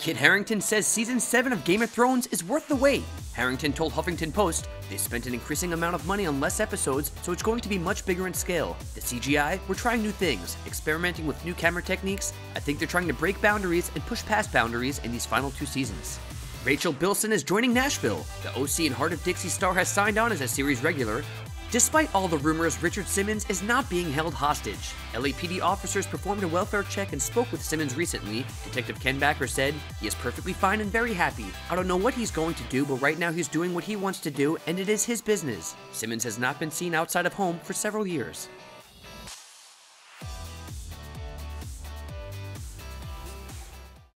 Kit Harington says season 7 of Game of Thrones is worth the wait. Harington told Huffington Post they spent an increasing amount of money on less episodes, so it's going to be much bigger in scale. The CGI, we're trying new things, experimenting with new camera techniques. I think they're trying to break boundaries and push past boundaries in these final two seasons. Rachel Bilson is joining Nashville. The OC and Hart of Dixie star has signed on as a series regular. Despite all the rumors, Richard Simmons is not being held hostage. LAPD officers performed a welfare check and spoke with Simmons recently. Detective Ken Backer said, He is perfectly fine and very happy. I don't know what he's going to do, but right now he's doing what he wants to do, and it is his business. Simmons has not been seen outside of home for several years.